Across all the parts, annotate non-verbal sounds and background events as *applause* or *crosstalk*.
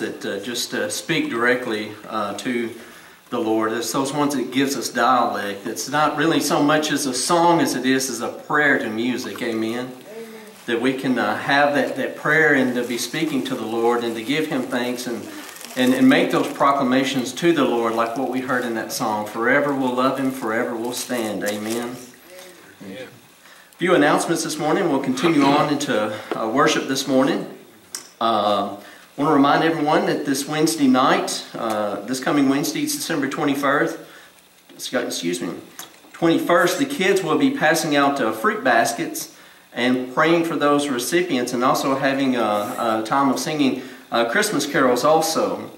that uh, just uh, speak directly uh, to the Lord. It's those ones that gives us dialect. It's not really so much as a song as it is as a prayer to music. Amen. That we can uh, have that, that prayer and to be speaking to the Lord and to give Him thanks and, and, and make those proclamations to the Lord like what we heard in that song. Forever we'll love Him, forever we'll stand. Amen. A few announcements this morning. We'll continue on into uh, worship this morning. Uh, I want to remind everyone that this Wednesday night, uh, this coming Wednesday, December 21st, excuse me, 21st, the kids will be passing out uh, fruit baskets and praying for those recipients and also having a, a time of singing uh, Christmas carols also.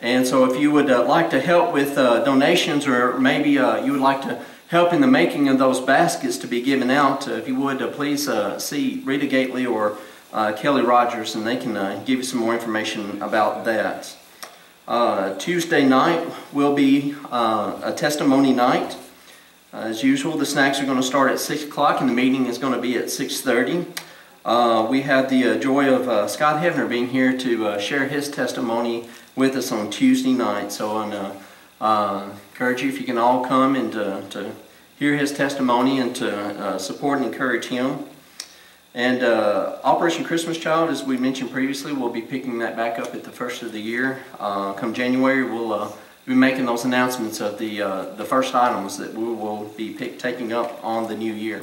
And so if you would uh, like to help with uh, donations or maybe you would like to help in the making of those baskets to be given out, uh, if you would, uh, please uh, see Rita Gately or uh, Kelly Rogers, and they can uh, give you some more information about that. Uh, Tuesday night will be a testimony night. as usual, the snacks are going to start at 6 o'clock, and the meeting is going to be at 6.30. we have the joy of Scott Hefner being here to share his testimony with us on Tuesday night. So I uh, encourage you if you can all come and to, hear his testimony and to uh, support and encourage him. And uh, Operation Christmas Child, as we mentioned previously, we'll be picking that back up at the first of the year. Uh, come January, we'll uh, be making those announcements of the, uh, the first items that we will be pick, taking up on the new year.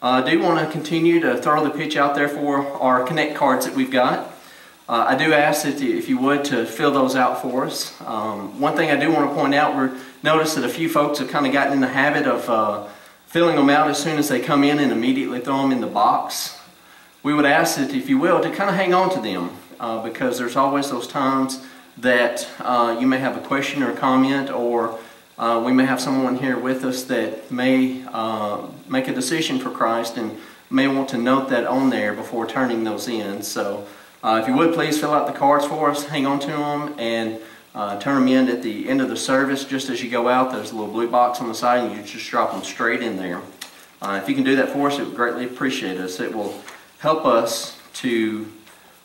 I do want to continue to throw the pitch out there for our Connect cards that we've got. Uh, I do ask that if you would to fill those out for us. Um, one thing I do want to point out, we're noticed that a few folks have kind of gotten in the habit of uh, filling them out as soon as they come in and immediately throw them in the box. We would ask that if you will to kind of hang on to them uh, because there's always those times that uh, you may have a question or a comment or uh, we may have someone here with us that may uh, make a decision for Christ and may want to note that on there before turning those in. So. Uh, if you would, please fill out the cards for us, hang on to them, and uh, turn them in at the end of the service. Just as you go out, there's a little blue box on the side, and you just drop them straight in there. Uh, if you can do that for us, it would greatly appreciate us. It will help us to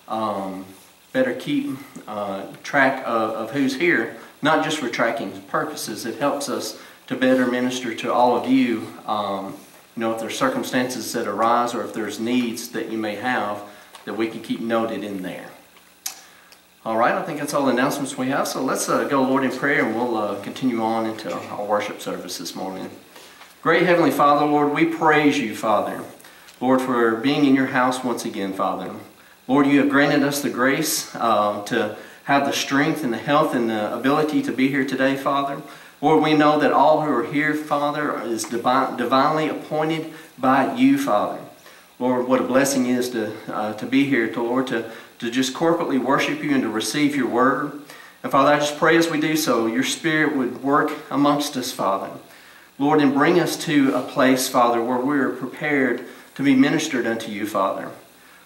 um, better keep uh, track of, of who's here, not just for tracking purposes. It helps us to better minister to all of you. Um, you know, if there's circumstances that arise or if there's needs that you may have, that we can keep noted in there. All right, I think that's all the announcements we have. So let's uh, go, Lord, in prayer, and we'll uh, continue on into our worship service this morning. Great Heavenly Father, Lord, we praise you, Father. Lord, for being in your house once again, Father. Lord, you have granted us the grace uh, to have the strength and the health and the ability to be here today, Father. Lord, we know that all who are here, Father, is divine, divinely appointed by you, Father. Lord, what a blessing it is to, uh, to be here, to Lord, to, to just corporately worship you and to receive your word. And Father, I just pray as we do so, your Spirit would work amongst us, Father. Lord, and bring us to a place, Father, where we are prepared to be ministered unto you, Father.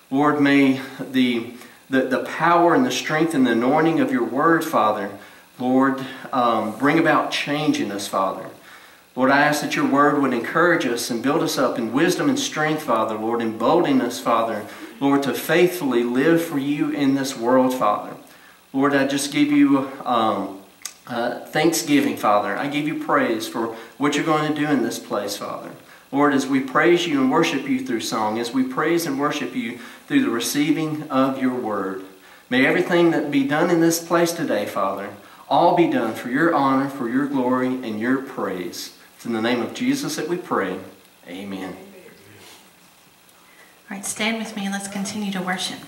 Lord, may the, the, the power and the strength and the anointing of your word, Father, Lord, um, bring about change in us, Father. Lord, I ask that your word would encourage us and build us up in wisdom and strength, Father, Lord, embolden us, Father, Lord, to faithfully live for you in this world, Father. Lord, I just give you um, uh, thanksgiving, Father. I give you praise for what you're going to do in this place, Father. Lord, as we praise you and worship you through song, as we praise and worship you through the receiving of your word, may everything that be done in this place today, Father, all be done for your honor, for your glory, and your praise. It's in the name of Jesus that we pray. Amen. Stand with me and let's continue to worship.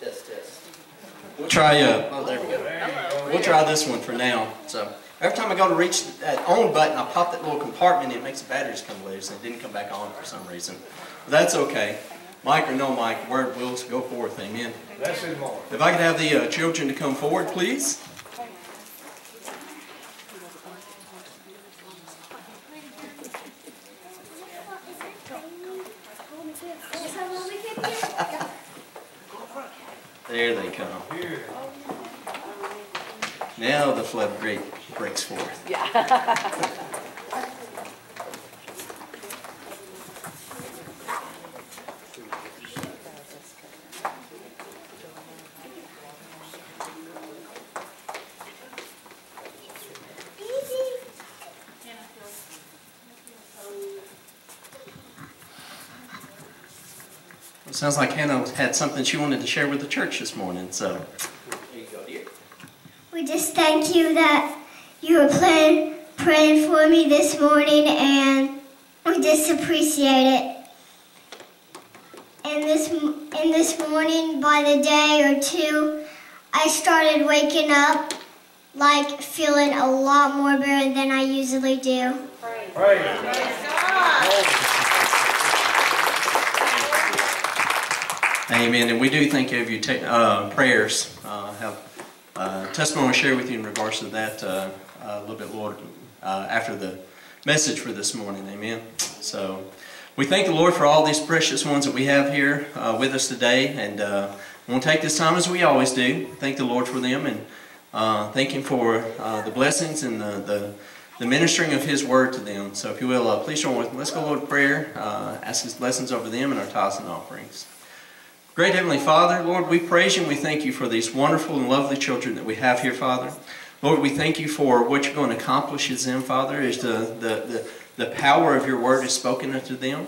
Test, test. We'll try, uh, oh, there we go. We'll try this one for now. So, every time I go to reach that on button, I pop that little compartment, and it makes the batteries come loose, and it didn't come back on for some reason. But that's okay. Mic or no mic, word will go forth, amen. That's it, more. If I could have the uh, children to come forward, please. There they come. Now the flood break, breaks forth. *laughs* It sounds like Hannah had something she wanted to share with the church this morning, so. Here you go, dear. We just thank you that you were praying, praying for me this morning, and we just appreciate it. And this and this morning, by the day or two, I started waking up like feeling a lot more better than I usually do. Amen. And we do think of your uh, prayers. Uh, uh, testimony to share with you in regards to that uh, a little bit, Lord, uh, after the message for this morning. Amen. So we thank the Lord for all these precious ones that we have here uh, with us today. And uh, we'll take this time as we always do. Thank the Lord for them and uh, thank Him for uh, the blessings and the, the, the ministering of His word to them. So if you will, uh, please join with me. Let's go, Lord, prayer. Uh, ask His blessings over them and our tithes and offerings. Great Heavenly Father, Lord, we praise you and we thank you for these wonderful and lovely children that we have here, Father. Lord, we thank you for what you're going to accomplish in them, Father, as the, the, the, the power of your word is spoken unto them.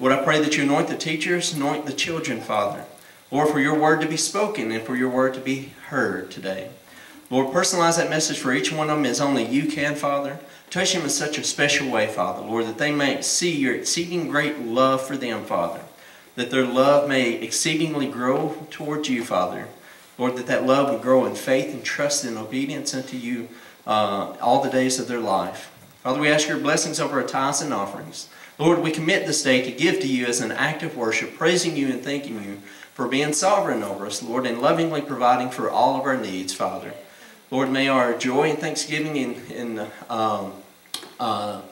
Lord, I pray that you anoint the teachers, anoint the children, Father. Lord, for your word to be spoken and for your word to be heard today. Lord, personalize that message for each one of them as only you can, Father. Touch them in such a special way, Father, Lord, that they may see your exceeding great love for them, Father that their love may exceedingly grow towards you, Father. Lord, that that love would grow in faith and trust and obedience unto you uh, all the days of their life. Father, we ask your blessings over our tithes and offerings. Lord, we commit this day to give to you as an act of worship, praising you and thanking you for being sovereign over us, Lord, and lovingly providing for all of our needs, Father. Lord, may our joy and thanksgiving in, in um, uh, uh,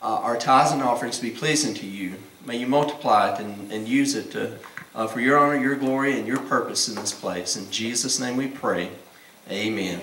our tithes and offerings be pleasing to you. May you multiply it and, and use it to, uh, for your honor, your glory, and your purpose in this place. In Jesus' name we pray. Amen.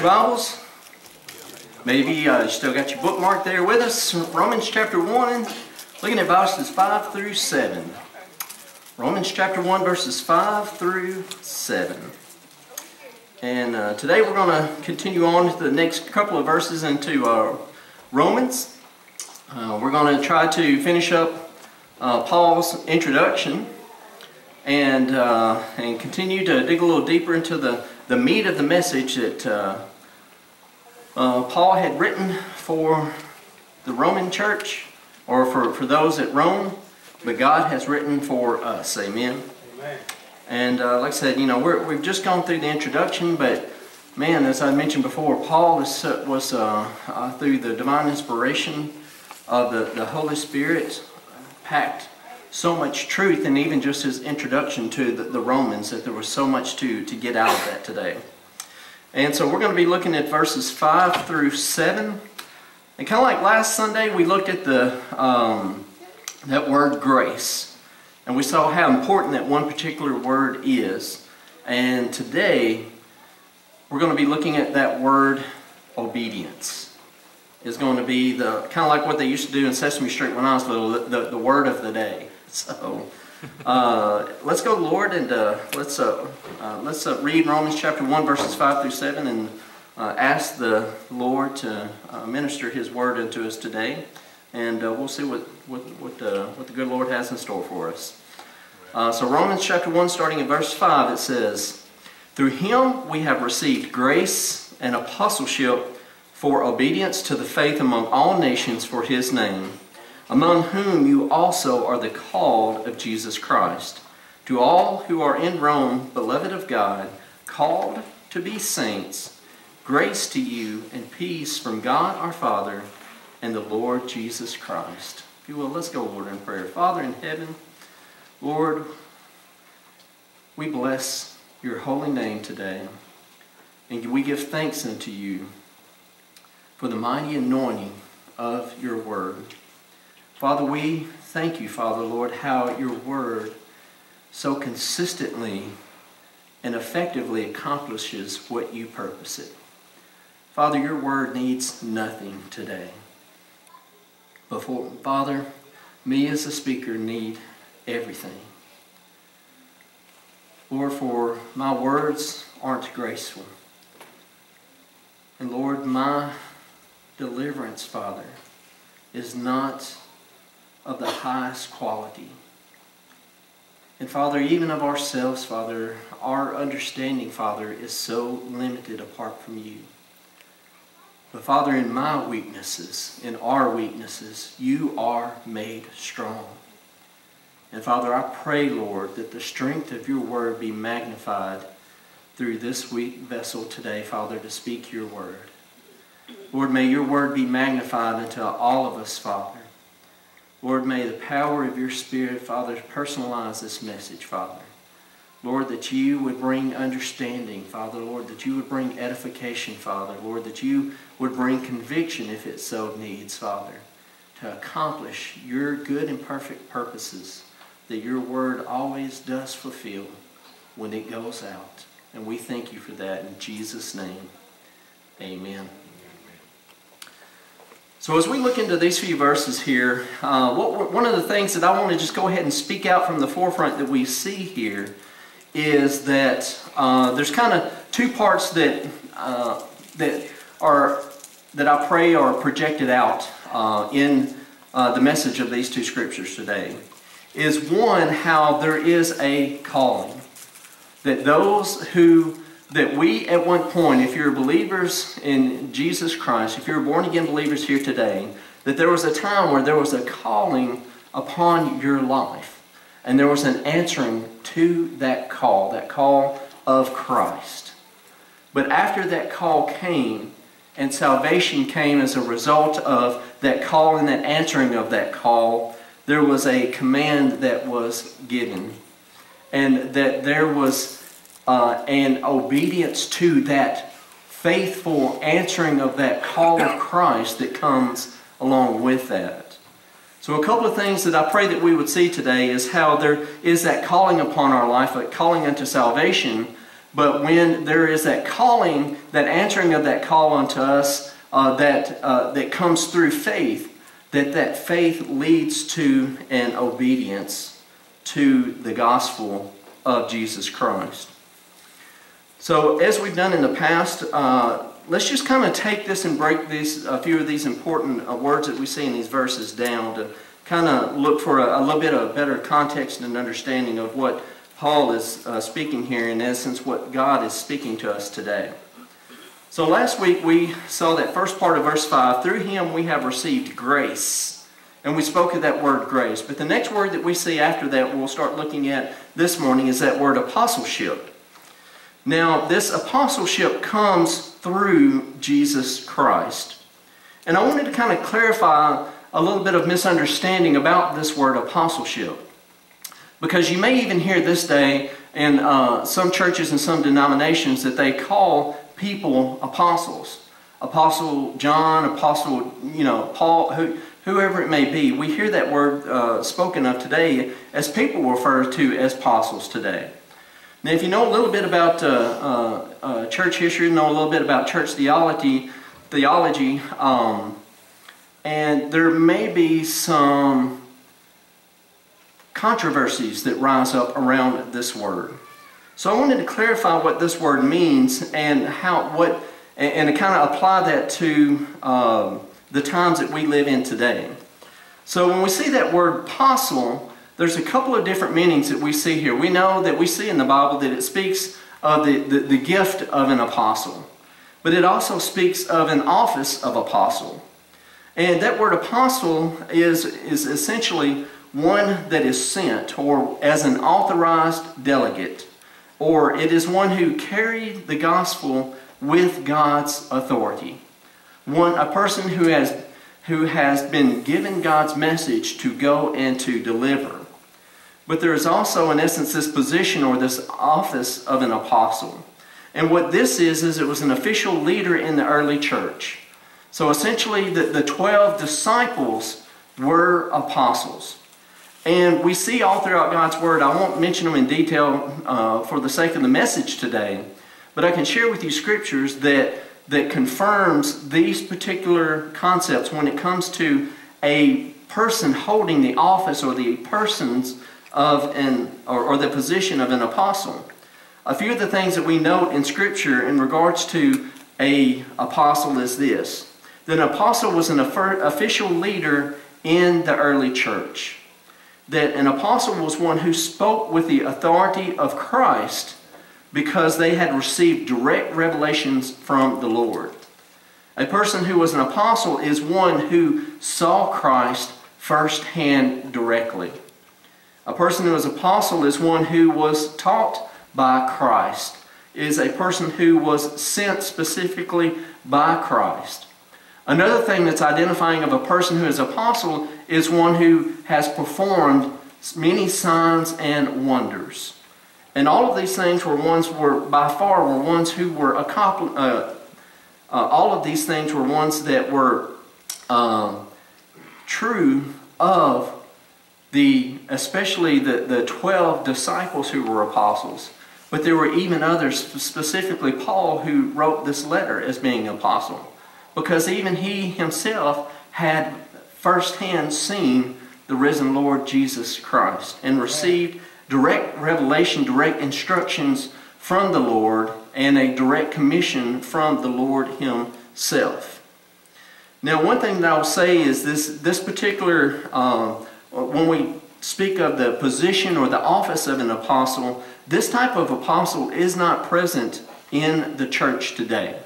Your Bibles, maybe uh, you still got your bookmark there with us. Romans chapter 1, looking at verses 5 through 7. Romans chapter 1, verses 5 through 7. And uh, today we're going to continue on to the next couple of verses into uh, Romans. Uh, we're going to try to finish up uh, Paul's introduction and, uh, and continue to dig a little deeper into the, the meat of the message that uh, Paul had written for the Roman church or for, for those at Rome, but God has written for us. Amen. Amen. And uh, like I said, you know, we're, we've just gone through the introduction, but man, as I mentioned before, Paul is, was, uh, uh, through the divine inspiration of the, the Holy Spirit, packed so much truth, and even just his introduction to the, the Romans, that there was so much to, to get out of that today. And so we're going to be looking at verses 5 through 7. And kind of like last Sunday, we looked at the um, that word grace. And we saw how important that one particular word is. And today, we're going to be looking at that word obedience. Is going to be the kind of like what they used to do in Sesame Street when I was little, the, the, the word of the day. *laughs* So, uh, let's go, Lord, and uh, let's uh, uh, let's uh, read Romans chapter one, verses five through seven, and uh, ask the Lord to minister His word into us today, and we'll see what what what, what the good Lord has in store for us. So Romans chapter one, starting in verse five, it says, "Through Him we have received grace and apostleship for obedience to the faith among all nations for His name." Among whom you also are the called of Jesus Christ. To all who are in Rome, beloved of God, called to be saints, grace to you and peace from God our Father and the Lord Jesus Christ. If you will, let's go, Lord, in prayer. Father in heaven, Lord, we bless your holy name today, and we give thanks unto you for the mighty anointing of your word. Father, we thank you, Father, Lord, how your word so consistently and effectively accomplishes what you purpose it. Father, your word needs nothing today. Before, Father, me as a speaker need everything. Lord, for my words aren't graceful. And Lord, my deliverance, Father, is not of the highest quality. And Father, even of ourselves, Father, our understanding, Father, is so limited apart from you. But Father, in my weaknesses, in our weaknesses, you are made strong. And Father, I pray, Lord, that the strength of your word be magnified through this weak vessel today, Father, to speak your word. Lord, may your word be magnified unto all of us, Father. Lord, may the power of your Spirit, Father, personalize this message, Father. Lord, that you would bring understanding, Father, Lord, that you would bring edification, Father, Lord, that you would bring conviction if it so needs, Father, to accomplish your good and perfect purposes that your word always does fulfill when it goes out. And we thank you for that in Jesus' name. Amen. So as we look into these few verses here, uh, what, one of the things that I want to just go ahead and speak out from the forefront that we see here is that uh, there's kind of two parts that uh, that are that I pray are projected out uh, in uh, the message of these two scriptures today. Is one how there is a calling that those who that we at one point, if you're believers in Jesus Christ, if you're born again believers here today, that there was a time where there was a calling upon your life. And there was an answering to that call, that call of Christ. But after that call came, and salvation came as a result of that call and that answering of that call, there was a command that was given. And that there was uh, and obedience to that faithful answering of that call of Christ that comes along with that. So, a couple of things that I pray that we would see today is how there is that calling upon our life, that calling unto salvation, but when there is that calling, that answering of that call unto us uh, that, uh, that comes through faith, that that faith leads to an obedience to the gospel of Jesus Christ. So, as we've done in the past, uh, let's just kind of take this and break these a few of these important uh, words that we see in these verses down to kind of look for a, a little bit of better context and understanding of what Paul is uh, speaking here, in essence, what God is speaking to us today. So last week we saw that first part of verse 5 through him we have received grace. And we spoke of that word grace. But the next word that we see after that we'll start looking at this morning is that word apostleship. Now, this apostleship comes through Jesus Christ. And I wanted to kind of clarify a little bit of misunderstanding about this word apostleship. Because you may even hear this day in uh, some churches and some denominations that they call people apostles. Apostle John, Apostle, you know, Paul, who, whoever it may be. We hear that word uh, spoken of today as people refer to as apostles today. Now, if you know a little bit about uh, uh, uh, church history, know a little bit about church theology, theology, um, and there may be some controversies that rise up around this word. So I wanted to clarify what this word means and how what and, to kind of apply that to um, the times that we live in today. So when we see that word apostle, there's a couple of different meanings that we see here. We know that we see in the Bible that it speaks of the, the, the gift of an apostle. But it also speaks of an office of apostle. And that word apostle is, is essentially one that is sent or as an authorized delegate. Or it is one who carried the gospel with God's authority. One, a person who has, who has been given God's message to go and to deliver. But there is also, in essence, this position or this office of an apostle. And what this is, is it was an official leader in the early church. So essentially, the, the 12 disciples were apostles. And we see all throughout God's Word, I won't mention them in detail uh, for the sake of the message today, but I can share with you scriptures that, that confirms these particular concepts when it comes to a person holding the office or the persons of an, or, or the position of an apostle. A few of the things that we note in Scripture in regards to a apostle is this. That an apostle was an official leader in the early church. That an apostle was one who spoke with the authority of Christ because they had received direct revelations from the Lord. A person who was an apostle is one who saw Christ firsthand directly. A person who is apostle is one who was taught by Christ, is a person who was sent specifically by Christ. Another thing that's identifying of a person who is apostle is one who has performed many signs and wonders. And all of these things were ones were by far were ones who were accomplished. Uh, uh, all of these things were ones that were um, true of the especially the, the 12 disciples who were apostles. But there were even others, specifically Paul, who wrote this letter as being an apostle. Because even he himself had firsthand seen the risen Lord Jesus Christ and received direct revelation, direct instructions from the Lord, and a direct commission from the Lord Himself. Now, one thing that I'll say is this, this particular, uh, when we speak of the position or the office of an apostle, this type of apostle is not present in the church today.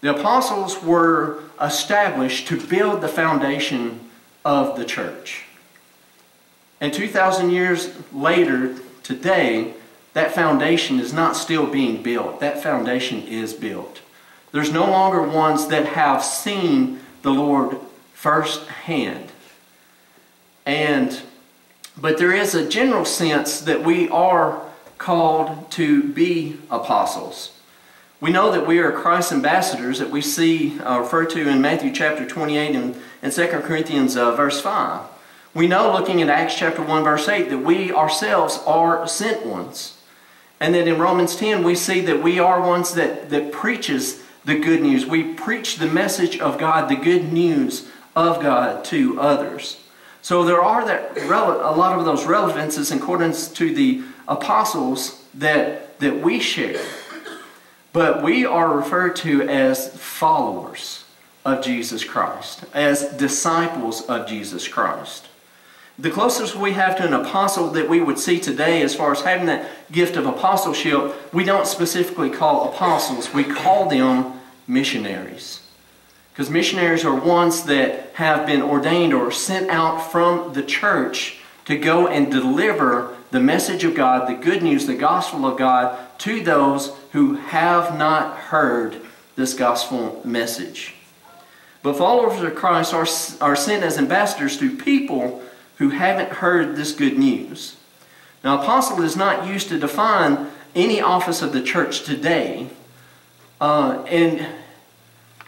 The apostles were established to build the foundation of the church. And 2,000 years later, today, that foundation is not still being built. That foundation is built. There's no longer ones that have seen the Lord firsthand. And, but there is a general sense that we are called to be apostles. We know that we are Christ's ambassadors that we see uh, referred to in Matthew chapter 28 and, and 2 Corinthians uh, verse 5. We know, looking at Acts chapter 1, verse 8, that we ourselves are sent ones. And that in Romans 10, we see that we are ones that, that preaches the good news. We preach the message of God, the good news of God to others. So there are that a lot of those relevances in accordance to the apostles that, that we share. But we are referred to as followers of Jesus Christ, as disciples of Jesus Christ. The closest we have to an apostle that we would see today, as far as having that gift of apostleship, we don't specifically call apostles, we call them missionaries. Because missionaries are ones that have been ordained or sent out from the church to go and deliver the message of God, the good news, the gospel of God, to those who have not heard this gospel message. But followers of Christ are, are sent as ambassadors to people who haven't heard this good news. Now, apostle is not used to define any office of the church today, uh, and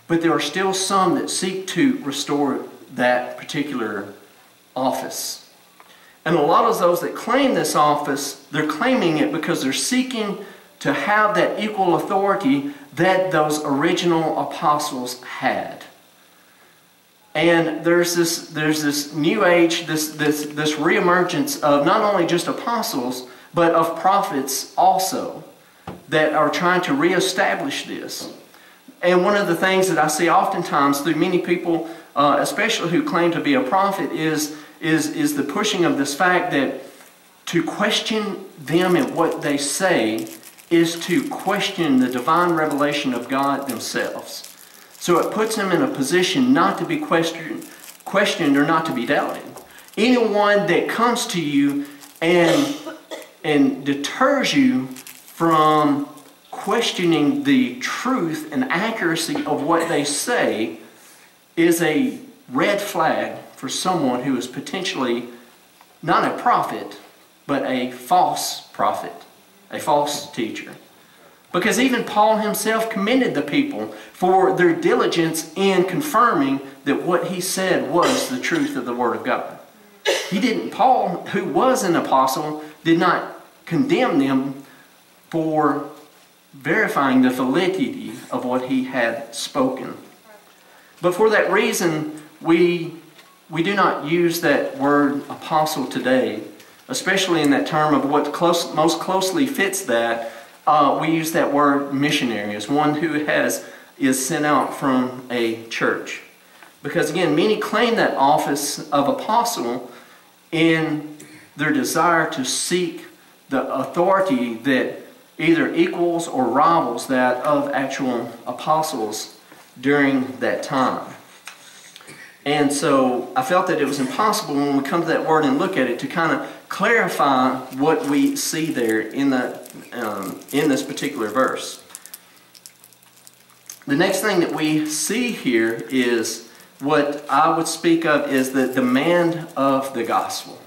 but there are still some that seek to restore that particular office. And a lot of those that claim this office, they're claiming it because they're seeking to have that equal authority that those original apostles had. And there's this, there's this new age, this, this, this reemergence of not only just apostles, but of prophets also that are trying to reestablish this. And one of the things that I see oftentimes through many people, uh, especially who claim to be a prophet, is, is, is the pushing of this fact that to question them and what they say is to question the divine revelation of God themselves. So it puts them in a position not to be questioned, questioned or not to be doubted. Anyone that comes to you and, and deters you from questioning the truth and accuracy of what they say is a red flag for someone who is potentially not a prophet, but a false prophet, a false teacher. Because even Paul himself commended the people for their diligence in confirming that what he said was the truth of the Word of God. He didn't, Paul, who was an apostle, did not condemn them for verifying the validity of what he had spoken. But for that reason, we, we do not use that word apostle today, especially in that term of what close, most closely fits that. Uh, we use that word missionary as one who has is sent out from a church. Because again, many claim that office of apostle in their desire to seek the authority that either equals or rivals that of actual apostles during that time. And so I felt that it was impossible when we come to that word and look at it to kind of clarify what we see there in, the, um, in this particular verse. The next thing that we see here is what I would speak of is the demand of the gospel.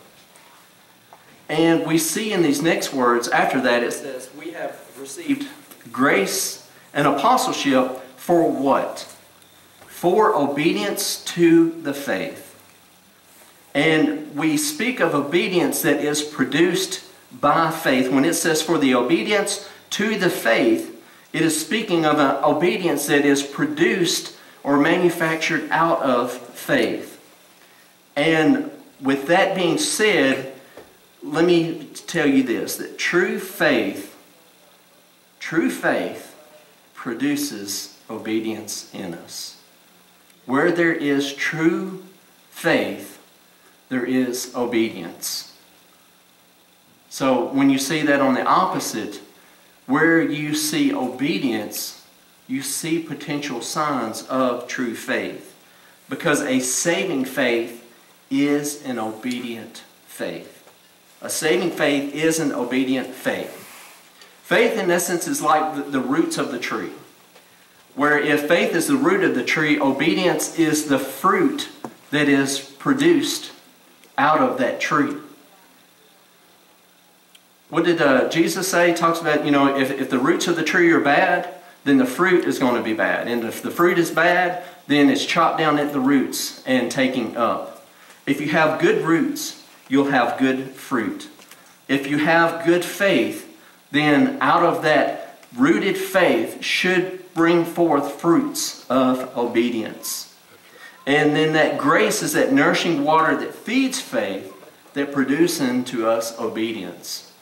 And we see in these next words after that it says, We have received grace and apostleship for what? For obedience to the faith. And we speak of obedience that is produced by faith. When it says for the obedience to the faith, it is speaking of an obedience that is produced or manufactured out of faith. And with that being said, let me tell you this that true faith, true faith produces obedience in us. Where there is true faith, there is obedience. So when you see that on the opposite, where you see obedience, you see potential signs of true faith. Because a saving faith is an obedient faith. A saving faith is an obedient faith. Faith, in essence, is like the, roots of the tree. Where if faith is the root of the tree, obedience is the fruit that is produced out of that tree. What did uh, Jesus say? He talks about, you know, if, if the roots of the tree are bad, then the fruit is going to be bad. And if the fruit is bad, then it's chopped down at the roots and taken up. If you have good roots, you'll have good fruit. If you have good faith, then out of that rooted faith should bring forth fruits of obedience. And then that grace is that nourishing water that feeds faith that produces into us obedience.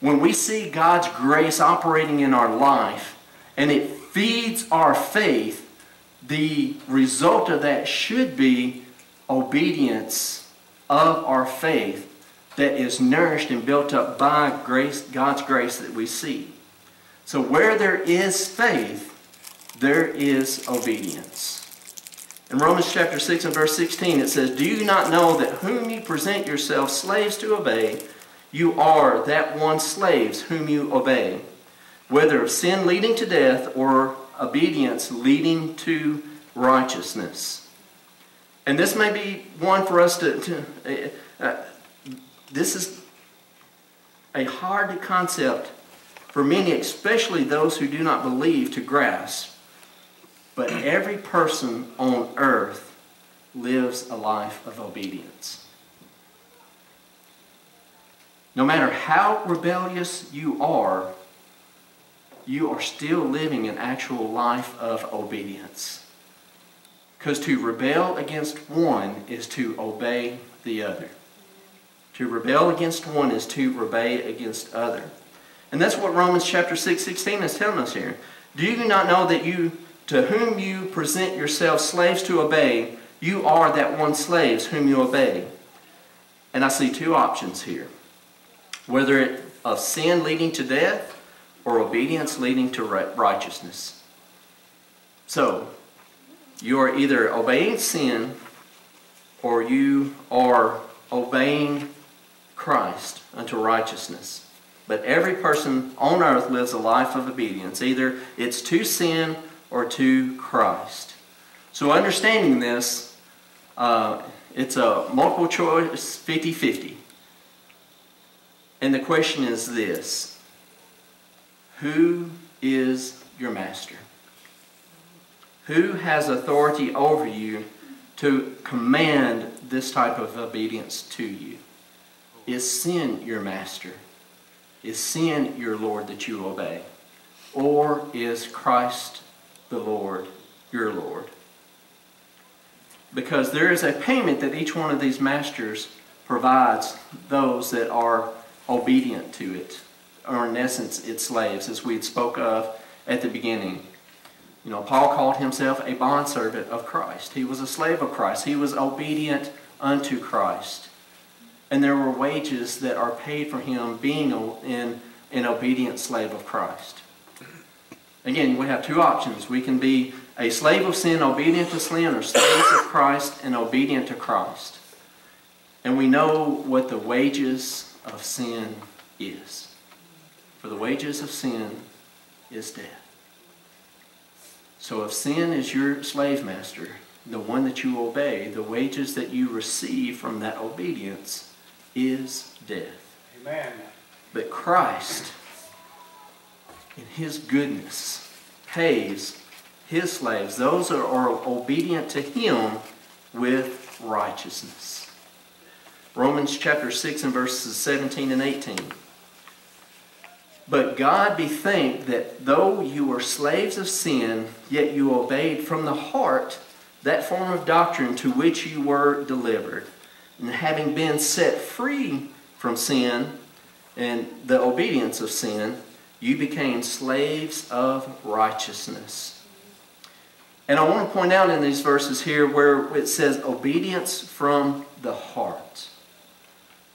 When we see God's grace operating in our life and it feeds our faith, the result of that should be obedience of our faith that is nourished and built up by grace, God's grace that we see. So where there is faith, there is obedience. In Romans chapter 6 and verse 16 it says, Do you not know that whom you present yourselves slaves to obey, you are that one slaves whom you obey, whether of sin leading to death or obedience leading to righteousness. And this may be one for us to, to uh, uh, this is a hard concept for many, especially those who do not believe, to grasp. But every person on earth lives a life of obedience. No matter how rebellious you are, you are still living an actual life of obedience. Because to rebel against one is to obey the other. To rebel against one is to rebel against other. And that's what Romans chapter 6, 16 is telling us here. Do you not know that you, to whom you present yourselves slaves to obey, you are that one slaves whom you obey? And I see two options here. Whether it of sin leading to death or obedience leading to righteousness. So, you are either obeying sin or you are obeying Christ unto righteousness. But every person on earth lives a life of obedience. Either it's to sin or to Christ. So understanding this, uh, it's a multiple choice 50-50. And the question is this. Who is your master? Who has authority over you to command this type of obedience to you? Is sin your master? Is sin your Lord that you obey? Or is Christ the Lord your Lord? Because there is a payment that each one of these masters provides those that are obedient to it, or in essence, its slaves, as we spoke of at the beginning. You know, Paul called himself a bondservant of Christ. He was a slave of Christ. He was obedient unto Christ. And there were wages that are paid for him being in an obedient slave of Christ. Again, we have two options. We can be a slave of sin, obedient to sin, or slaves of Christ and obedient to Christ. And we know what the wages of sin is. For the wages of sin is death. So if sin is your slave master, the one that you obey, the wages that you receive from that obedience is death. Amen. But Christ, in his goodness, pays his slaves, those that are obedient to him, with righteousness. Romans chapter 6 and verses 17 and 18. But God be thanked that though you were slaves of sin, yet you obeyed from the heart that form of doctrine to which you were delivered. And having been set free from sin and the obedience of sin, you became slaves of righteousness. And I want to point out in these verses here where it says obedience from the heart.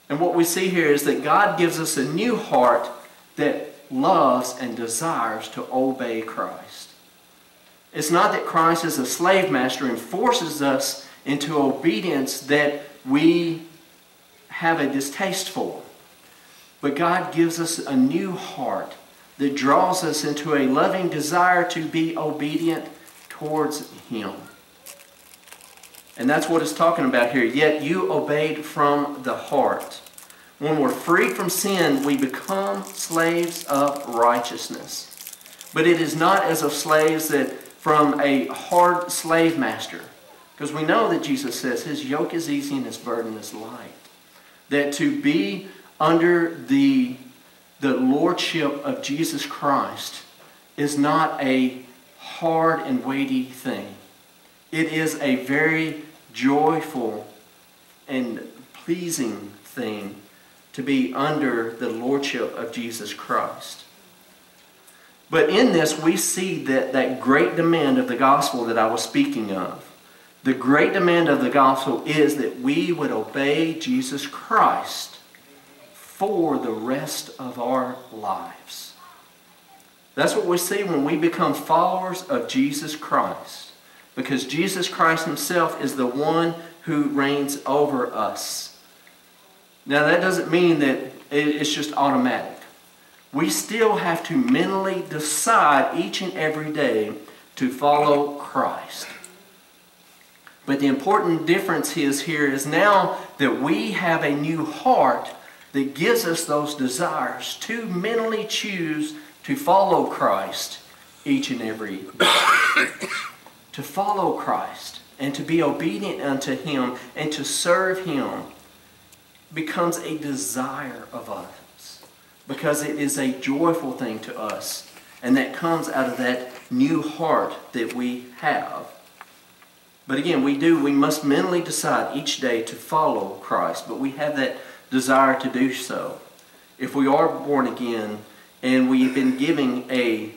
And what we see here is that God gives us a new heart that loves and desires to obey Christ. It's not that Christ is a slave master and forces us into obedience that we have a distaste for. But God gives us a new heart that draws us into a loving desire to be obedient towards Him. And that's what it's talking about here. Yet you obeyed from the heart. When we're free from sin, we become slaves of righteousness. But it is not as of slaves that from a hard slave master. Because we know that Jesus says his yoke is easy and his burden is light. That to be under the, the lordship of Jesus Christ is not a hard and weighty thing. It is a very joyful and pleasing thing to be under the lordship of Jesus Christ. But in this, we see that, that great demand of the gospel that I was speaking of. The great demand of the gospel is that we would obey Jesus Christ for the rest of our lives. That's what we see when we become followers of Jesus Christ. Because Jesus Christ Himself is the one who reigns over us. Now, that doesn't mean that it's just automatic. We still have to mentally decide each and every day to follow Christ. But the important difference is here is now that we have a new heart that gives us those desires to mentally choose to follow Christ each and every day. to follow Christ and to be obedient unto Him and to serve Him becomes a desire of us because it is a joyful thing to us and that comes out of that new heart that we have. But again, we do, we must mentally decide each day to follow Christ, but we have that desire to do so. If we are born again and we've been giving a,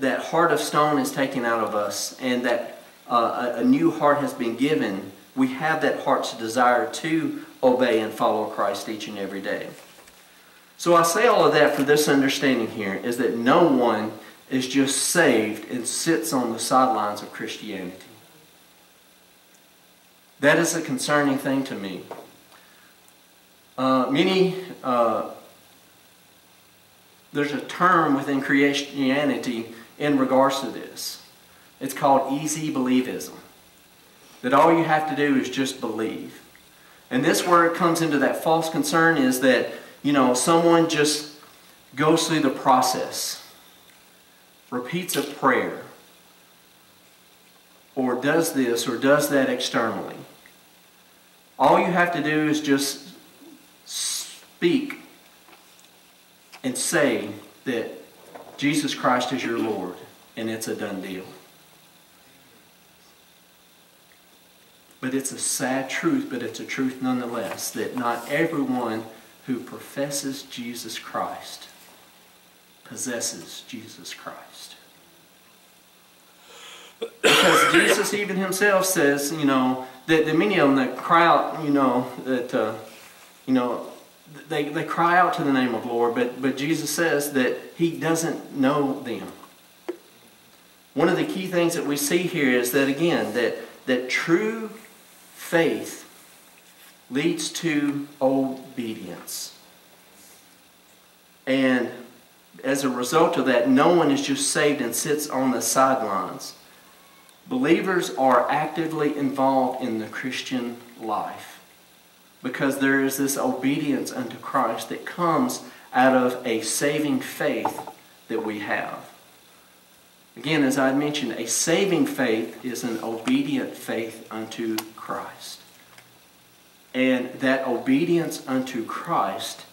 that heart of stone is taken out of us and that uh, a, a new heart has been given, we have that heart's desire to obey and follow Christ each and every day. So I say all of that for this understanding here is that no one is just saved and sits on the sidelines of Christianity. That is a concerning thing to me. Uh, many, uh, there's a term within Christianity in regards to this. It's called easy believism. That all you have to do is just believe. And this where it comes into that false concern is that, you know, someone just goes through the process, repeats a prayer, or does this or does that externally. All you have to do is just speak and say that Jesus Christ is your Lord, and it's a done deal. But it's a sad truth, but it's a truth nonetheless, that not everyone who professes Jesus Christ possesses Jesus Christ. Because Jesus even himself says, you know, that, that many of them that cry out, you know, that, uh, you know, they, they cry out to the name of Lord, but, but Jesus says that he doesn't know them. One of the key things that we see here is that, again, that, that true faith leads to obedience. And as a result of that, no one is just saved and sits on the sidelines. Believers are actively involved in the Christian life because there is this obedience unto Christ that comes out of a saving faith that we have. Again, as I mentioned, a saving faith is an obedient faith unto Christ. And that obedience unto Christ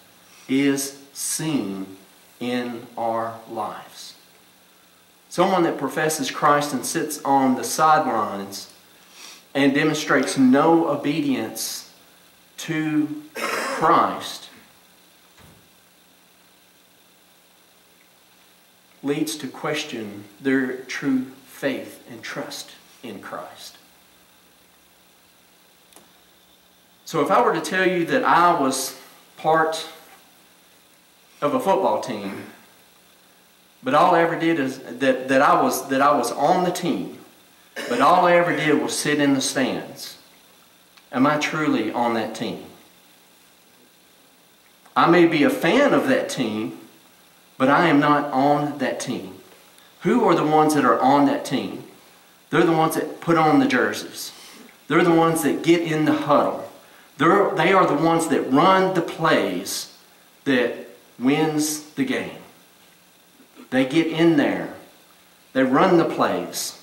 is seen in our lives. Someone that professes Christ and sits on the sidelines and demonstrates no obedience to Christ leads to question their true faith and trust in Christ. So if I were to tell you that I was part of a football team, but all I ever did is that, that I was that I was on the team, but all I ever did was sit in the stands. Am I truly on that team? I may be a fan of that team, but I am not on that team. Who are the ones that are on that team? They're the ones that put on the jerseys. They're the ones that get in the huddle. They're, they are the ones that run the plays that wins the game. They get in there. They run the plays.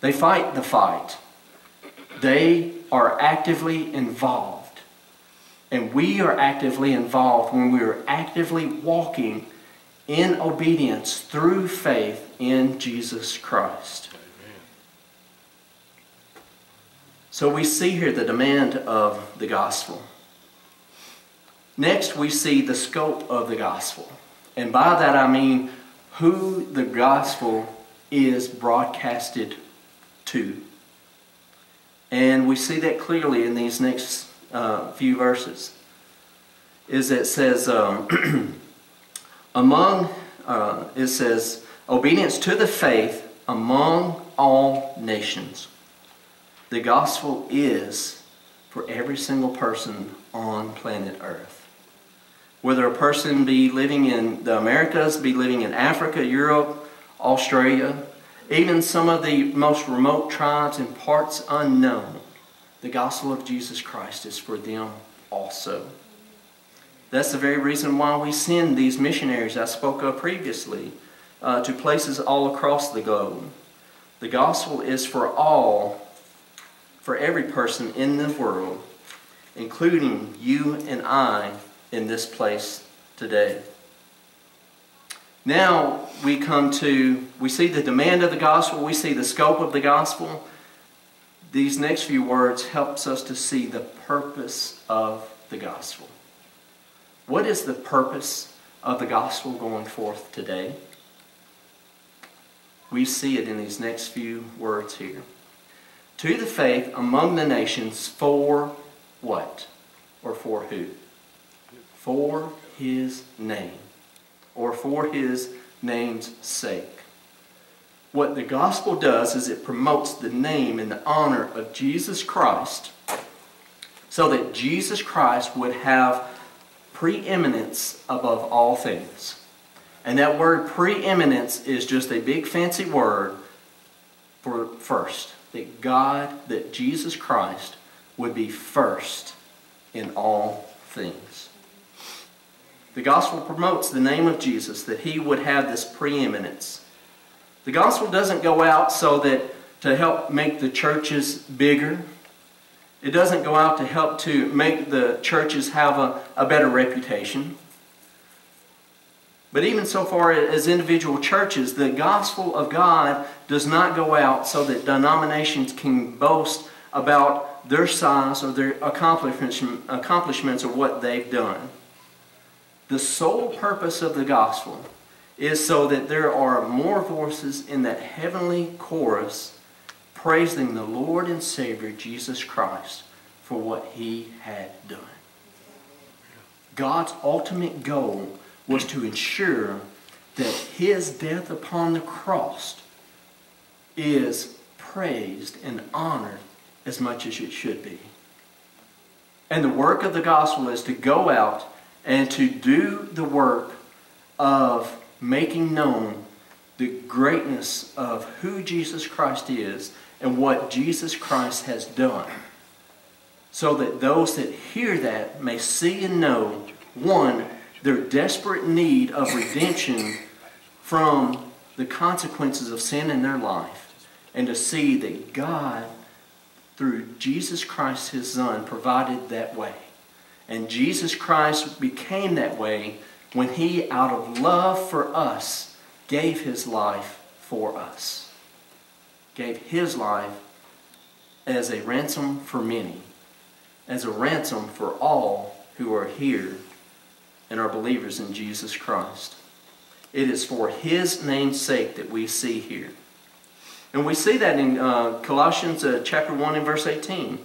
They fight the fight. They are actively involved. And we are actively involved when we are actively walking in obedience through faith in Jesus Christ. So we see here the demand of the gospel. Next, we see the scope of the gospel. And by that I mean who the gospel is broadcasted to. And we see that clearly in these next uh, few verses. Is it says, um, *clears throat* among, uh, it says, obedience to the faith among all nations. The gospel is for every single person on planet Earth. Whether a person be living in the Americas, be living in Africa, Europe, Australia, even some of the most remote tribes and parts unknown, the gospel of Jesus Christ is for them also. That's the very reason why we send these missionaries I spoke of previously uh, to places all across the globe. The gospel is for all, for every person in the world, including you and I in this place today. Now we come to, we see the demand of the gospel, we see the scope of the gospel. These next few words helps us to see the purpose of the gospel. What is the purpose of the gospel going forth today? We see it in these next few words here. To the faith among the nations for what? Or for who? For his name. Or for his name's sake. What the gospel does is it promotes the name and the honor of Jesus Christ so that Jesus Christ would have preeminence above all things. And that word preeminence is just a big fancy word for first. That God, that Jesus Christ would be first in all things. The gospel promotes the name of Jesus, that he would have this preeminence. The gospel doesn't go out so that to help make the churches bigger. It doesn't go out to help to make the churches have a, a better reputation. But even so far as individual churches, the gospel of God does not go out so that denominations can boast about their size or their accomplishments or what they've done. The sole purpose of the gospel is so that there are more voices in that heavenly chorus praising the Lord and Savior Jesus Christ for what he had done. God's ultimate goal was to ensure that his death upon the cross is praised and honored as much as it should be. And the work of the gospel is to go out and to do the work of making known the greatness of who Jesus Christ is and what Jesus Christ has done. So that those that hear that may see and know, one, their desperate need of redemption from the consequences of sin in their life, and to see that God, through Jesus Christ, His Son, provided that way. And Jesus Christ became that way when He, out of love for us, gave His life for us. Gave His life as a ransom for many, as a ransom for all who are here and are believers in Jesus Christ. It is for His name's sake that we see here. And we see that in uh, Colossians uh, chapter 1 and verse 18.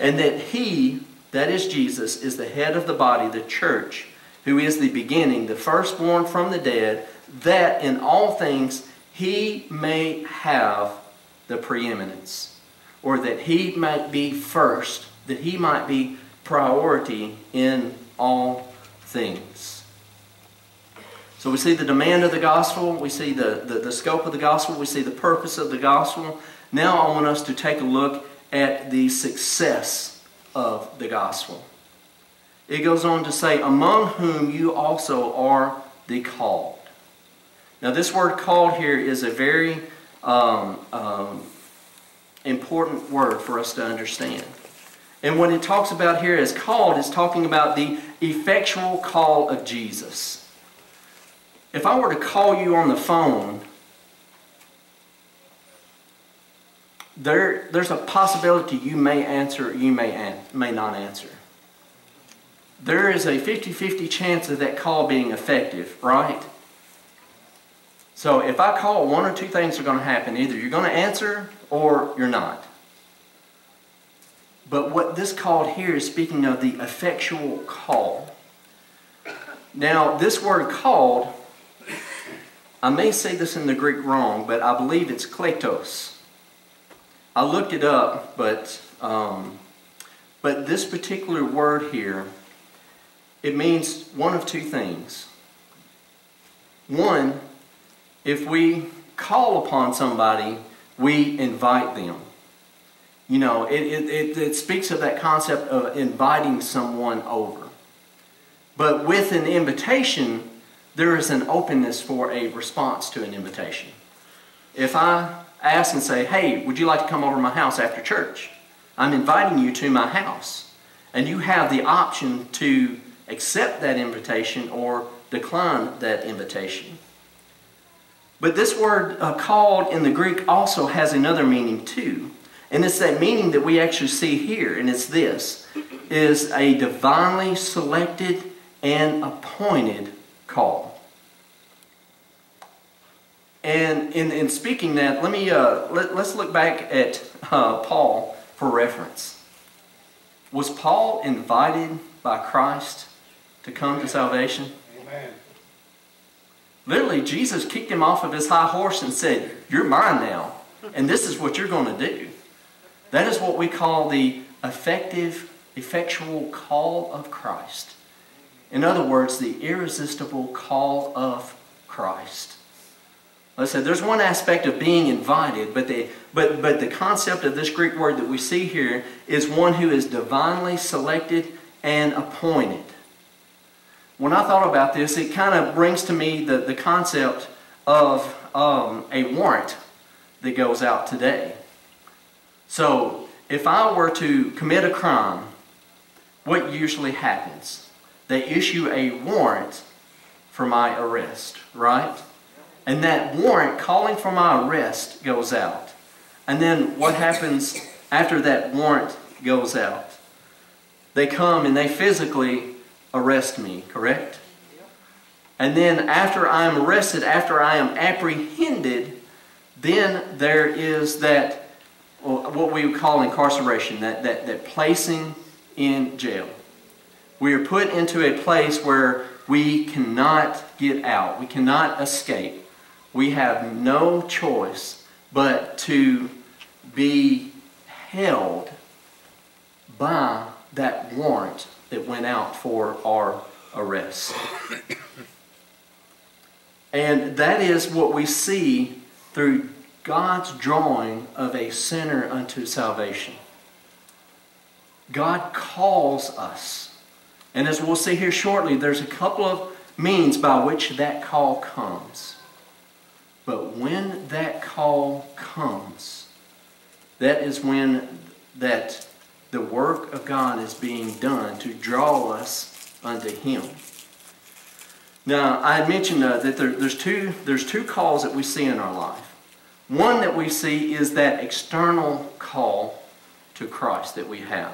And that He, that is Jesus, is the head of the body, the church, who is the beginning, the firstborn from the dead, that in all things He may have the preeminence. Or that He might be first, that He might be priority in all things. So we see the demand of the gospel, we see the, the, the, scope of the gospel, we see the purpose of the gospel. Now I want us to take a look at the success of the gospel. It goes on to say, among whom you also are the called. Now this word called here is a very um, um, important word for us to understand. And what it talks about here as called is talking about the effectual call of Jesus. If I were to call you on the phone, there, there's a possibility you may answer, you may, an, may not answer. There is a 50-50 chance of that call being effective, right? So if I call, one or two things are going to happen. Either you're going to answer or you're not. But what this called here is speaking of the effectual call. Now, this word called, I may say this in the Greek wrong, but I believe it's kletos. I looked it up, but, um, but this particular word here, it means one of two things. One, if we call upon somebody, we invite them. You know, it, it, it, speaks of that concept of inviting someone over. But with an invitation, there is an openness for a response to an invitation. If I ask and say, hey, would you like to come over to my house after church? I'm inviting you to my house. And you have the option to accept that invitation or decline that invitation. But this word uh, called in the Greek also has another meaning too. And it's that meaning that we actually see here, and it's this, is a divinely selected and appointed call. And in, in speaking that, let me uh, let, let's look back at uh, Paul for reference. Was Paul invited by Christ to come to salvation? Amen. Literally, Jesus kicked him off of his high horse and said, You're mine now, and this is what you're going to do. That is what we call the effective, effectual call of Christ. In other words, the irresistible call of Christ. Let's say there's one aspect of being invited, but the, but, but the concept of this Greek word that we see here is one who is divinely selected and appointed. When I thought about this, it kind of brings to me the, the concept of um, a warrant that goes out today. So, if I were to commit a crime, what usually happens? They issue a warrant for my arrest, right? And that warrant calling for my arrest goes out. And then what happens after that warrant goes out? They come and they physically arrest me, correct? And then after I'm arrested, after I am apprehended, then there is that what we would call incarceration, that, that, that placing in jail. We are put into a place where we cannot get out. We cannot escape. We have no choice but to be held by that warrant that went out for our arrest. And that is what we see through God's drawing of a sinner unto salvation. God calls us. And as we'll see here shortly, there's a couple of means by which that call comes. But when that call comes, that is when that the work of God is being done to draw us unto Him. Now, I had mentioned uh, that there, there's, two, there's two calls that we see in our life. One that we see is that external call to Christ that we have.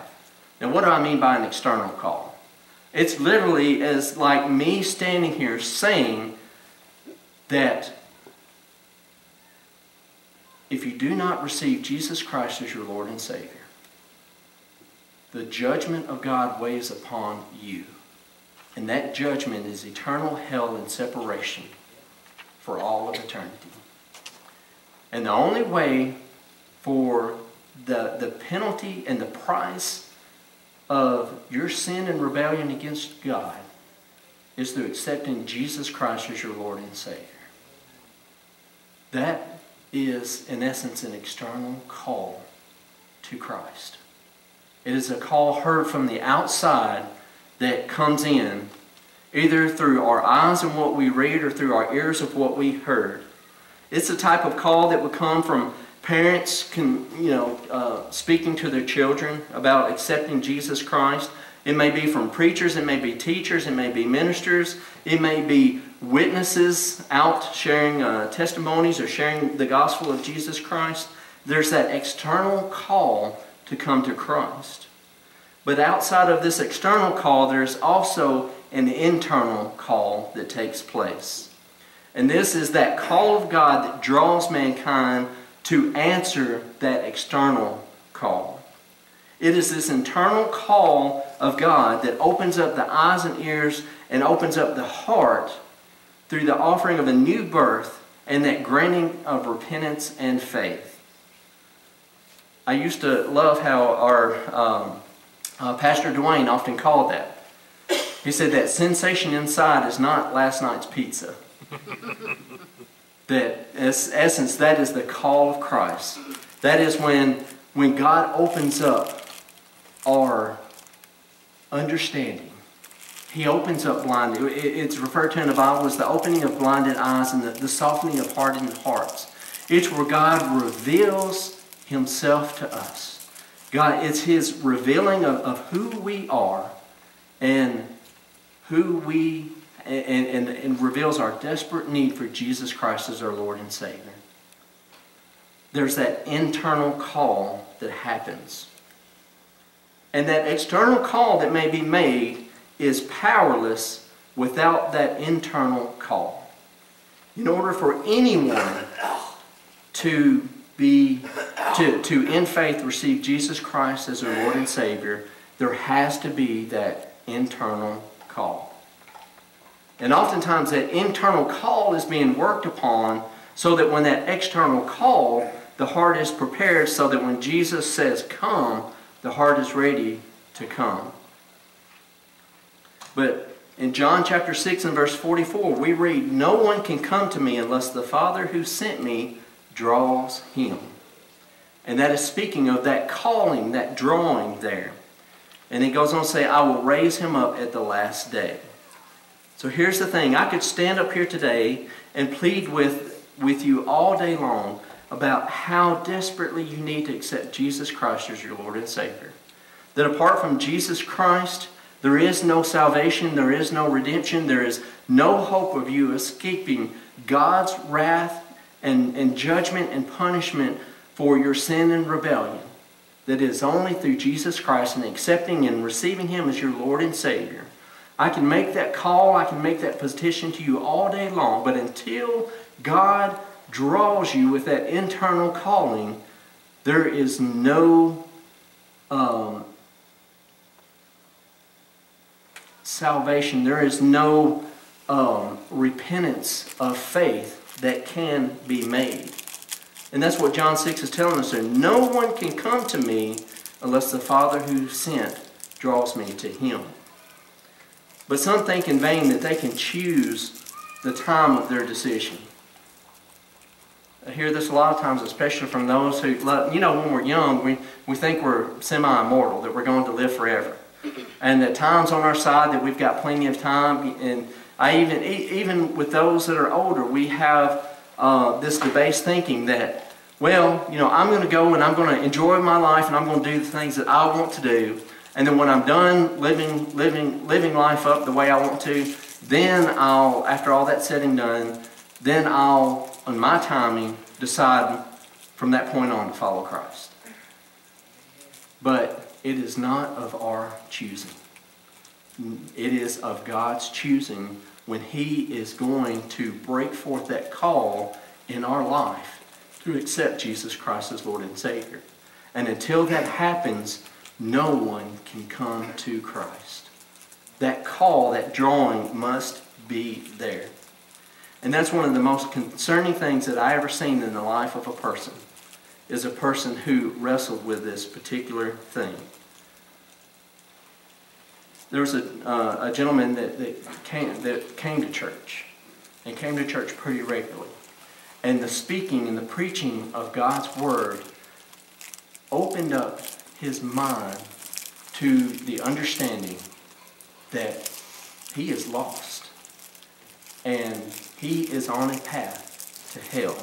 Now, what do I mean by an external call? It's literally as like me standing here saying that if you do not receive Jesus Christ as your Lord and Savior, the judgment of God weighs upon you. And that judgment is eternal hell and separation for all of eternity. And the only way for the, the penalty and the price of your sin and rebellion against God is through accepting Jesus Christ as your Lord and Savior. That is, in essence, an external call to Christ. It is a call heard from the outside that comes in either through our eyes and what we read or through our ears of what we heard. It's a type of call that would come from parents can, you know, uh, speaking to their children about accepting Jesus Christ. It may be from preachers, it may be teachers, it may be ministers, it may be witnesses out sharing uh, testimonies or sharing the gospel of Jesus Christ. There's that external call to come to Christ. But outside of this external call, there's also an internal call that takes place. And this is that call of God that draws mankind to answer that external call. It is this internal call of God that opens up the eyes and ears and opens up the heart through the offering of a new birth and that granting of repentance and faith. I used to love how our um, uh, Pastor Dwayne often called that. He said that sensation inside is not last night's pizza. *laughs* that in essence, that is the call of Christ. That is when, when God opens up our understanding. He opens up blind. It's referred to in the Bible as the opening of blinded eyes and the, the softening of hardened hearts. It's where God reveals himself to us. God, it's his revealing of, of who we are and who we and, and, and reveals our desperate need for Jesus Christ as our Lord and Savior. There's that internal call that happens. And that external call that may be made is powerless without that internal call. In order for anyone to be to, to in faith receive Jesus Christ as their Lord and Savior, there has to be that internal call. And oftentimes that internal call is being worked upon so that when that external call, the heart is prepared so that when Jesus says come, the heart is ready to come. But in John chapter 6 and verse 44, we read, No one can come to me unless the Father who sent me draws him. And that is speaking of that calling, that drawing there. And he goes on to say, I will raise him up at the last day. So here's the thing. I could stand up here today and plead with, with you all day long about how desperately you need to accept Jesus Christ as your Lord and Savior. That apart from Jesus Christ, there is no salvation, there is no redemption, there is no hope of you escaping God's wrath and, and judgment and punishment for your sin and rebellion. That is only through Jesus Christ and accepting and receiving Him as your Lord and Savior. I can make that call, I can make that petition to you all day long, but until God draws you with that internal calling, there is no um, salvation, there is no um, repentance of faith that can be made. And that's what John 6 is telling us there. No one can come to me unless the Father who sent draws me to him. But some think in vain that they can choose the time of their decision. I hear this a lot of times, especially from those who, you know, when we're young, we, we think we're semi-immortal, that we're going to live forever. *laughs* And that time's on our side, that we've got plenty of time. And I even, even with those that are older, we have uh, this debased thinking that, well, you know, I'm going to go and I'm going to enjoy my life and I'm going to do the things that I want to do. And then when I'm done living, living, living life up the way I want to, then I'll, after all that said and done, then I'll, on my timing, decide from that point on to follow Christ. But it is not of our choosing. It is of God's choosing when He is going to break forth that call in our life to accept Jesus Christ as Lord and Savior. And until that happens, no one can come to Christ. That call, that drawing must be there. And that's one of the most concerning things that I ever seen in the life of a person, is a person who wrestled with this particular thing. There was a, uh, a gentleman that, that, came, that came to church, and came to church pretty regularly. And the speaking and the preaching of God's Word opened up his mind to the understanding that he is lost and he is on a path to hell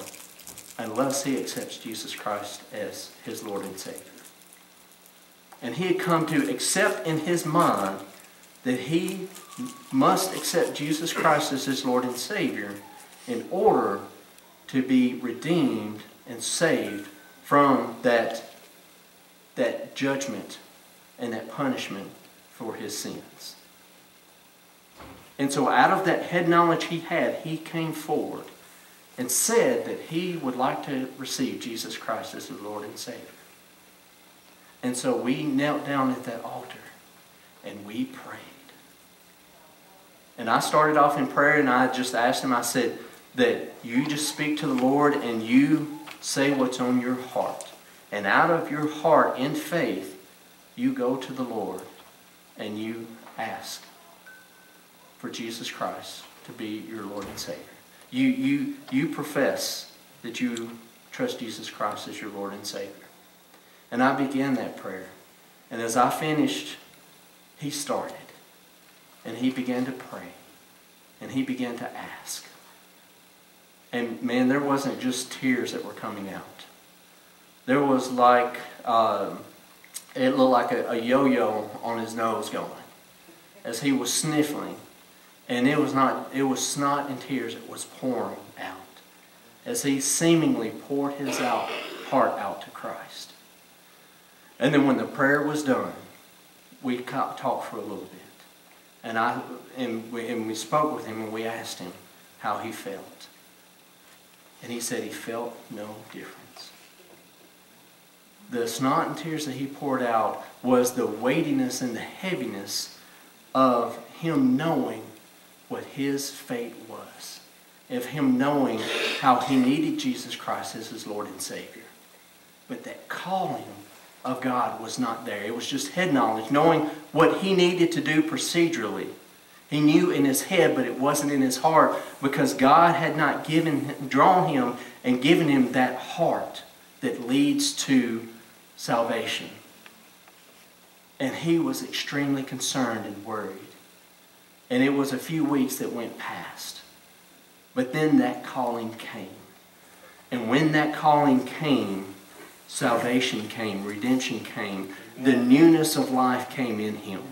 unless he accepts Jesus Christ as his Lord and Savior. And he had come to accept in his mind that he must accept Jesus Christ as his Lord and Savior in order to be redeemed and saved from that, that judgment and that punishment for his sins. And so, out of that head knowledge he had, he came forward and said that he would like to receive Jesus Christ as his Lord and Savior. And so we knelt down at that altar and we prayed. And I started off in prayer and I just asked him, I said, that you just speak to the Lord and you say what's on your heart. And out of your heart, in faith, you go to the Lord and you ask for Jesus Christ to be your Lord and Savior. You, you, you profess that you trust Jesus Christ as your Lord and Savior. And I began that prayer. And as I finished, he started. And he began to pray. And he began to ask. And man, there wasn't just tears that were coming out. There was like, um, it looked like a, a yo-yo on his nose going as he was sniffling. And it was not, it was snot and tears it was pouring out as he seemingly poured his out, heart out to Christ. And then when the prayer was done, we talked for a little bit. And, I, and, we, and we spoke with him and we asked him how he felt. And he said he felt no difference. The snot and tears that he poured out was the weightiness and the heaviness of him knowing what his fate was, of him knowing how he needed Jesus Christ as his Lord and Savior. But that calling of God was not there. It was just head knowledge, knowing what he needed to do procedurally. He knew in his head, but it wasn't in his heart because God had not given, drawn him and given him that heart that leads to salvation. And he was extremely concerned and worried. And it was a few weeks that went past. But then that calling came. And when that calling came, salvation came, redemption came, the newness of life came in him.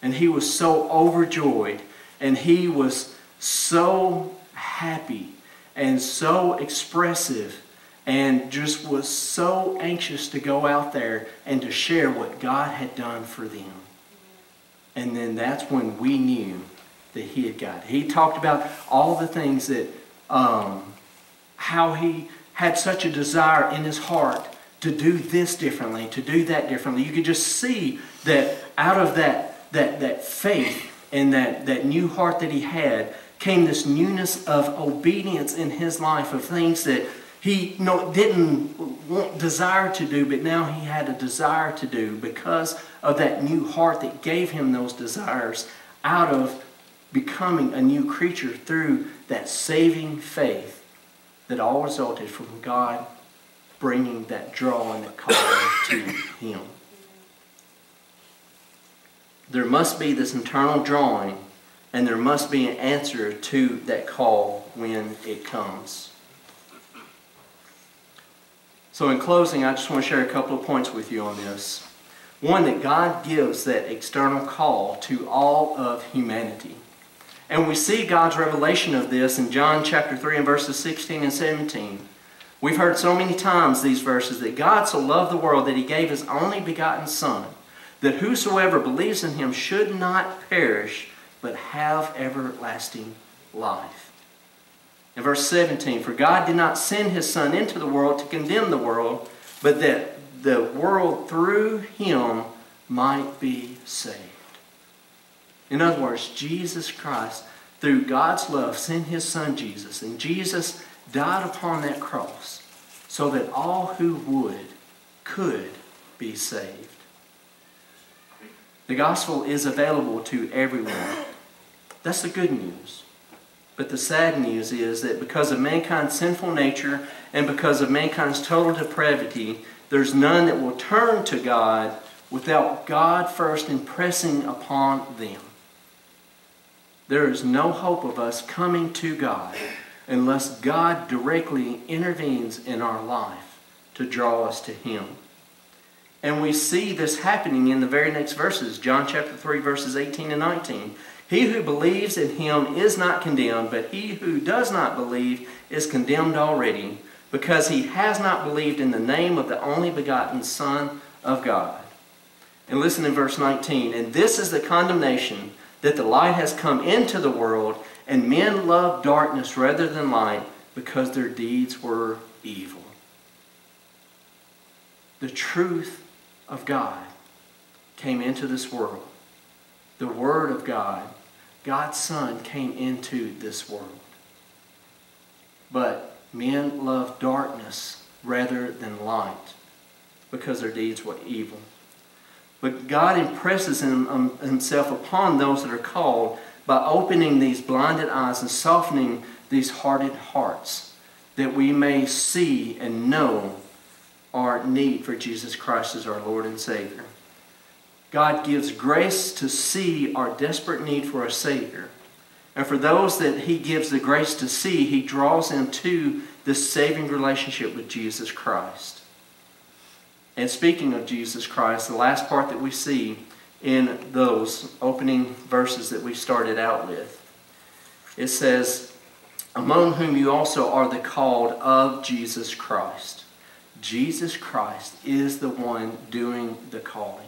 And he was so overjoyed and he was so happy and so expressive and just was so anxious to go out there and to share what God had done for them. And then that's when we knew that he had got. He talked about all the things that, um, how he had such a desire in his heart to do this differently, to do that differently. You could just see that out of that, that, that faith and that, that new heart that he had came this newness of obedience in his life of things that he no, didn't want, desire to do, but now he had a desire to do because of that new heart that gave him those desires out of becoming a new creature through that saving faith that all resulted from God bringing that draw and that calling to him. There must be this internal drawing, and there must be an answer to that call when it comes. So, in closing, I just want to share a couple of points with you on this. One, that God gives that external call to all of humanity. And we see God's revelation of this in John chapter 3 and verses 16 and 17. We've heard so many times these verses that God so loved the world that he gave his only begotten Son, that whosoever believes in him should not perish, but have everlasting life. Verse 17, for God did not send his Son into the world to condemn the world, but that the world through him might be saved. In other words, Jesus Christ, through God's love, sent his Son Jesus, and Jesus died upon that cross so that all who would could be saved. The gospel is available to everyone. That's the good news. But the sad news is that because of mankind's sinful nature and because of mankind's total depravity, there's none that will turn to God without God first impressing upon them. There is no hope of us coming to God unless God directly intervenes in our life to draw us to Him. And we see this happening in the very next verses, John chapter 3, verses 18 and 19. He who believes in him is not condemned, but he who does not believe is condemned already because he has not believed in the name of the only begotten Son of God. And listen in verse 19. And this is the condemnation that the light has come into the world, and men love darkness rather than light because their deeds were evil. The truth of God came into this world. The Word of God, God's Son, came into this world. But men love darkness rather than light because their deeds were evil. But God impresses um, himself upon those that are called by opening these blinded eyes and softening these hardened hearts that we may see and know our need for Jesus Christ as our Lord and Savior. God gives grace to see our desperate need for a Savior. And for those that He gives the grace to see, He draws them to this saving relationship with Jesus Christ. And speaking of Jesus Christ, the last part that we see in those opening verses that we started out with, it says, Among whom you also are the called of Jesus Christ. Jesus Christ is the one doing the calling.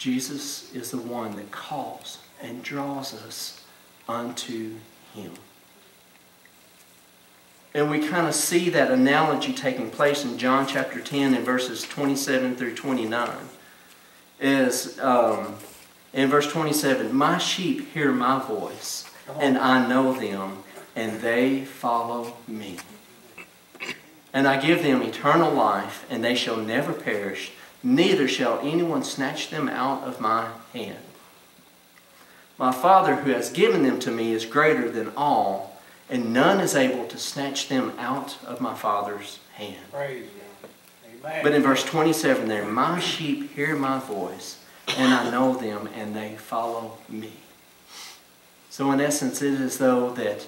Jesus is the one that calls and draws us unto Him. And we kind of see that analogy taking place in John chapter 10 and verses 27 through 29. Is um, in verse 27 My sheep hear my voice, and I know them, and they follow me. And I give them eternal life, and they shall never perish, neither shall anyone snatch them out of my hand. My Father who has given them to me is greater than all, and none is able to snatch them out of my Father's hand. Praise Amen. But in verse 27 there, my sheep hear my voice, and I know them, and they follow me. So in essence, it is as though that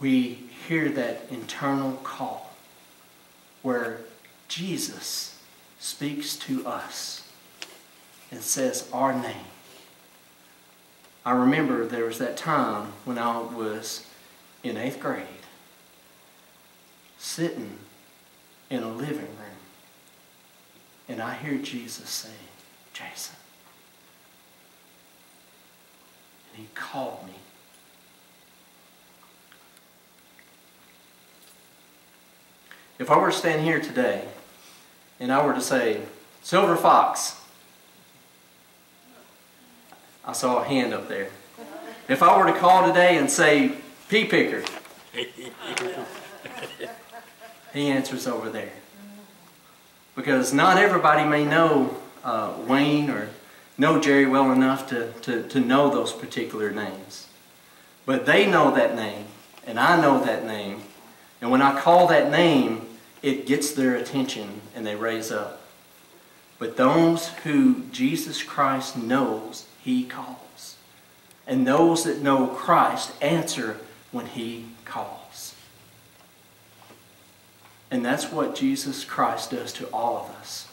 we hear that internal call where Jesus speaks to us and says our name. I remember there was that time when I was in eighth grade, sitting in a living room, and I hear Jesus saying, Jason. And he called me. If I were to stand here today and I were to say, Silver Fox, I saw a hand up there. If I were to call today and say, Pea Picker, he answers over there. Because not everybody may know uh, Wayne or know Jerry well enough to, to, to know those particular names. But they know that name, and I know that name. And when I call that name, it gets their attention and they raise up. But those who Jesus Christ knows, he calls. And those that know Christ answer when he calls. And that's what Jesus Christ does to all of us.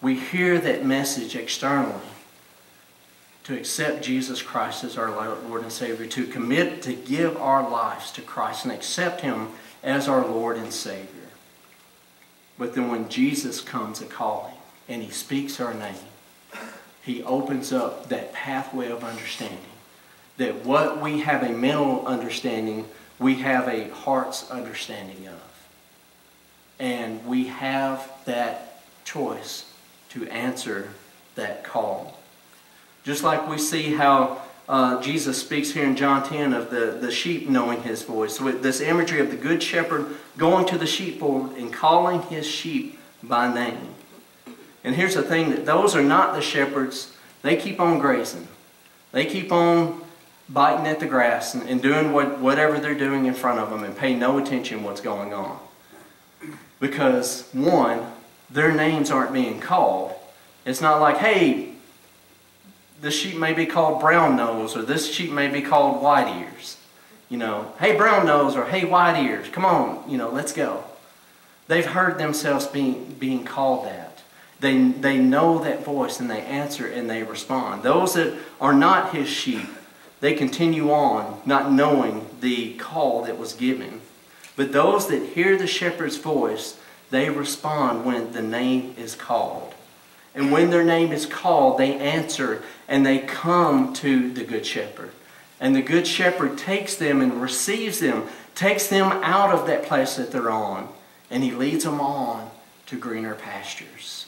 We hear that message externally to accept Jesus Christ as our Lord and Savior, to commit to give our lives to Christ and accept Him as our Lord and Savior. But then when Jesus comes a calling and He speaks our name, He opens up that pathway of understanding. That what we have a mental understanding, we have a heart's understanding of. And we have that choice to answer that call. Just like we see how uh, Jesus speaks here in John 10 of the, the sheep knowing his voice. With this imagery of the good shepherd going to the sheepfold and calling his sheep by name. And here's the thing that those are not the shepherds. They keep on grazing. They keep on biting at the grass and, and doing what, whatever they're doing in front of them and pay no attention what's going on. Because, one, their names aren't being called. It's not like, hey, this sheep may be called brown nose or this sheep may be called white ears. You know, hey, brown nose or hey, white ears, come on, you know, let's go. They've heard themselves being, being called that. They, they know that voice and they answer and they respond. Those that are not his sheep, they continue on, not knowing the call that was given. But those that hear the shepherd's voice, they respond when the name is called. And when their name is called, they answer and they come to the Good Shepherd. And the Good Shepherd takes them and receives them, takes them out of that place that they're on, and he leads them on to greener pastures.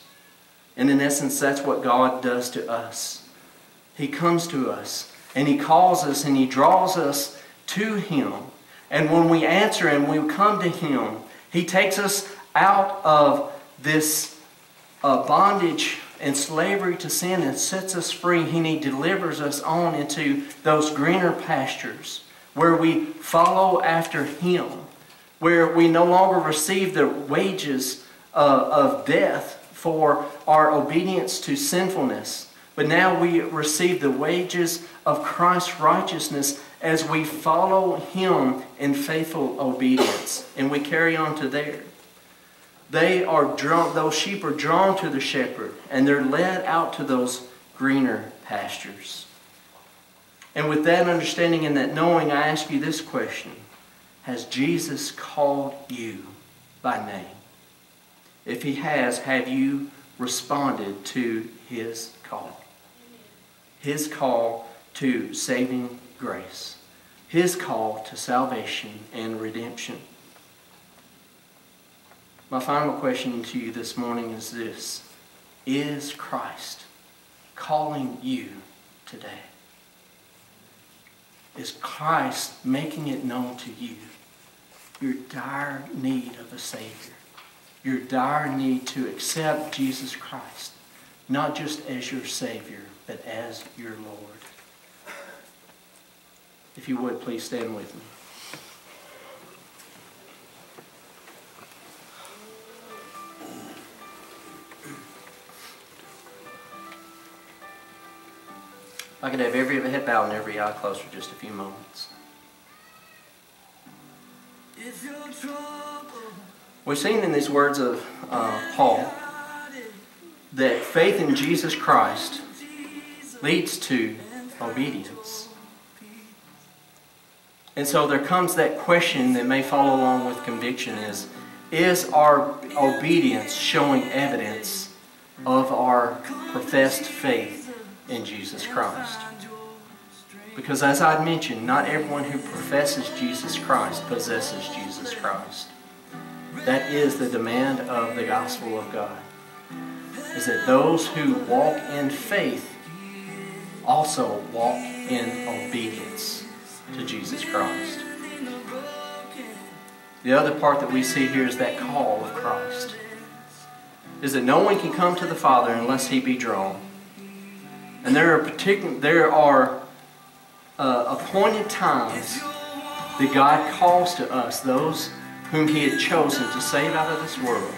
And in essence, that's what God does to us. He comes to us and He calls us and He draws us to Him. And when we answer and we come to Him, He takes us out of this uh, bondage and slavery to sin and sets us free. And He delivers us on into those greener pastures where we follow after Him, where we no longer receive the wages uh, of death for our obedience to sinfulness. But now we receive the wages of Christ's righteousness as we follow Him in faithful obedience. And we carry on to there. They are drawn, those sheep are drawn to the shepherd, and they're led out to those greener pastures. And with that understanding and that knowing, I ask you this question Has Jesus called you by name? If he has, have you responded to his call? His call to saving grace. His call to salvation and redemption. My final question to you this morning is this. Is Christ calling you today? Is Christ making it known to you your dire need of a Savior? your dire need to accept Jesus Christ, not just as your Savior, but as your Lord. If you would, please stand with me. I could have every head bowed and every eye closed for just a few moments. We've seen in these words of uh, Paul that faith in Jesus Christ leads to obedience. And so there comes that question that may follow along with conviction is, is our obedience showing evidence of our professed faith in Jesus Christ? Because as I mentioned, not everyone who professes Jesus Christ possesses Jesus Christ. That is the demand of the gospel of God. Is that those who walk in faith also walk in obedience to Jesus Christ. The other part that we see here is that call of Christ. Is that no one can come to the Father unless he be drawn. And there are particular there are uh, appointed times that God calls to us those whom he had chosen to save out of this world.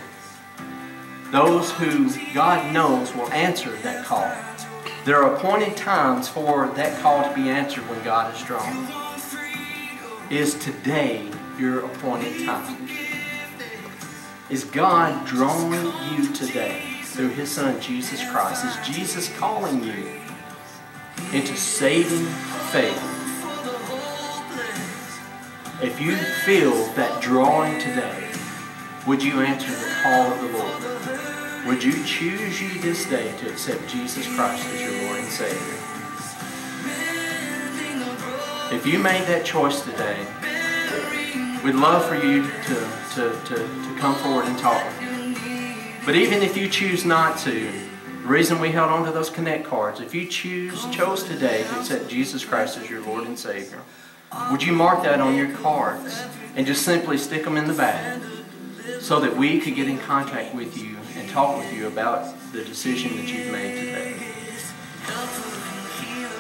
Those who God knows will answer that call. There are appointed times for that call to be answered when God is drawn. Is today your appointed time? Is God drawing you today through His Son Jesus Christ? Is Jesus calling you into saving faith? If you feel that drawing today, would you answer the call of the Lord? Would you choose you this day to accept Jesus Christ as your Lord and Savior? If you made that choice today, we'd love for you to, to, to, to come forward and talk. But even if you choose not to, the reason we held on to those connect cards, if you choose chose today to accept Jesus Christ as your Lord and Savior, would you mark that on your cards and just simply stick them in the bag so that we could get in contact with you and talk with you about the decision that you've made today?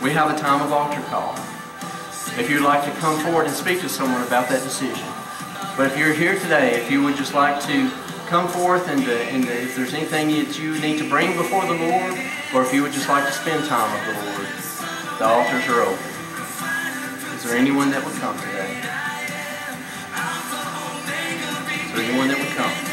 We have a time of altar call. If you'd like to come forward and speak to someone about that decision. But if you're here today, if you would just like to come forth and, uh, and uh, if there's anything that you need to bring before the Lord, or if you would just like to spend time with the Lord, the altars are open. Is there anyone that would come today? Is there anyone that would come?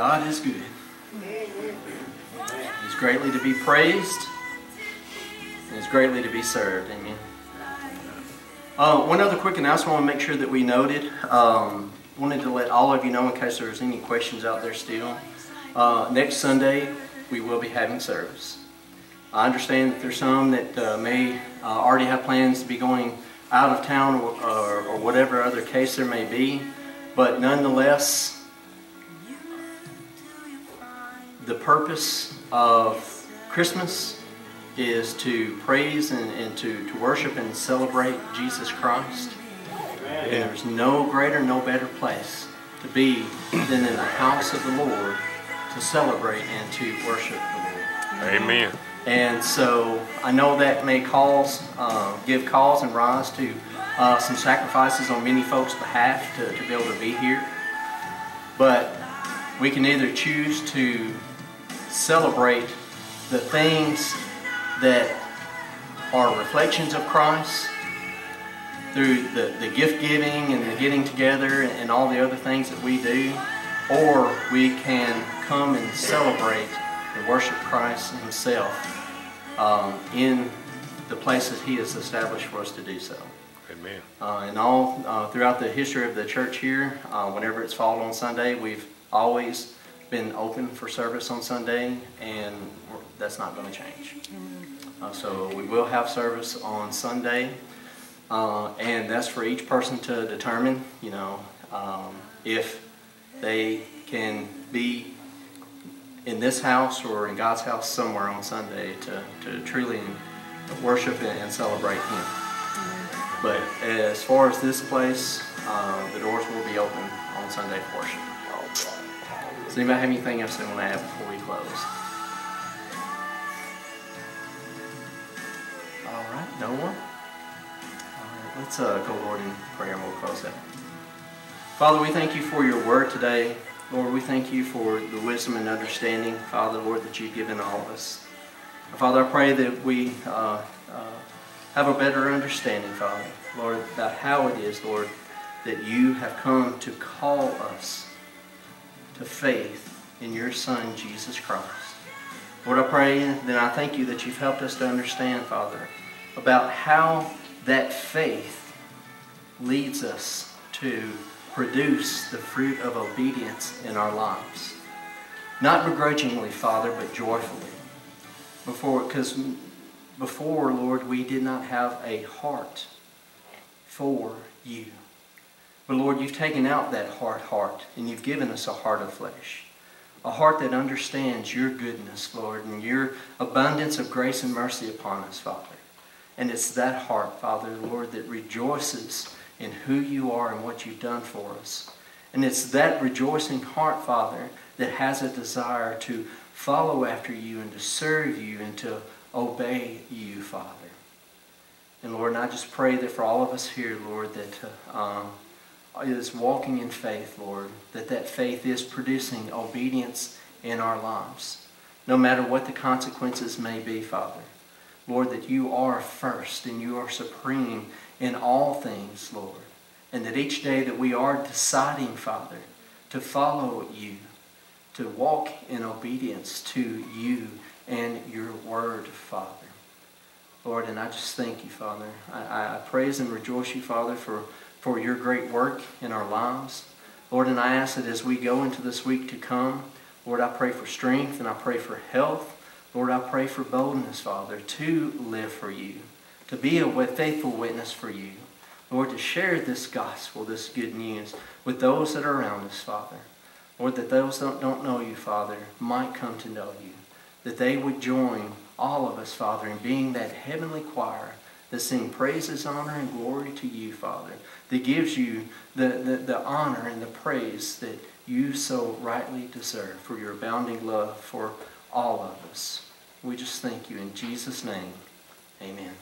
God is good. He's greatly to be praised. He's greatly to be served. Amen. Uh, one other quick announcement I want to make sure that we noted. Um, wanted to let all of you know in case there's any questions out there still. Uh, next Sunday, we will be having service. I understand that there's some that uh, may uh, already have plans to be going out of town or, or, or whatever other case there may be, but nonetheless, purpose of Christmas is to praise and, and to, to worship and celebrate Jesus Christ. And there's no greater, no better place to be than in the house of the Lord to celebrate and to worship the Lord. Amen. And so I know that may cause, uh, give cause and rise to uh, some sacrifices on many folks' behalf to, to be able to be here. But we can either choose to celebrate the things that are reflections of Christ through the, the gift giving and the getting together and all the other things that we do, or we can come and celebrate and worship Christ Himself um, in the places He has established for us to do so. Amen. Uh, and all uh, throughout the history of the church here, uh, whenever it's fall on Sunday, we've always been open for service on Sunday, and that's not going to change. Uh, so we will have service on Sunday, uh, and that's for each person to determine, you know, um, if they can be in this house or in God's house somewhere on Sunday to, to truly worship and and celebrate Him. But as far as this place, uh, the doors will be open on Sunday for worship. Does anybody have anything else they want to add before we close? All right, no one? All right, let's uh, go, Lord, in prayer and we'll close out. Father, we thank you for your word today. Lord, we thank you for the wisdom and understanding, Father, Lord, that you've given all of us. Father, I pray that we uh, uh, have a better understanding, Father, Lord, about how it is, Lord, that you have come to call us to faith in your Son, Jesus Christ. Lord, I pray and I thank you that you've helped us to understand, Father, about how that faith leads us to produce the fruit of obedience in our lives. Not begrudgingly, Father, but joyfully. Before, because before, Lord, we did not have a heart for you. But Lord, you've taken out that hard heart and you've given us a heart of flesh. A heart that understands your goodness, Lord, and your abundance of grace and mercy upon us, Father. And it's that heart, Father, Lord, that rejoices in who you are and what you've done for us. And it's that rejoicing heart, Father, that has a desire to follow after you and to serve you and to obey you, Father. And Lord, and I just pray that for all of us here, Lord, that uh, um, Uh, is walking in faith, Lord, that that faith is producing obedience in our lives, no matter what the consequences may be, Father. Lord, that you are first and you are supreme in all things, Lord. And that each day that we are deciding, Father, to follow you, to walk in obedience to you and your word, Father. Lord, and I just thank you, Father. I, I praise and rejoice you, Father, for, for your great work in our lives. Lord, and I ask that as we go into this week to come, Lord, I pray for strength and I pray for health. Lord, I pray for boldness, Father, to live for you, to be a faithful witness for you. Lord, to share this gospel, this good news with those that are around us, Father. Lord, that those that don't know you, Father, might come to know you. That they would join all of us, Father, in being that heavenly choir that sing praises, honor, and glory to you, Father. That gives you the, the, the honor and the praise that you so rightly deserve for your abounding love for all of us. We just thank you in Jesus' name. Amen.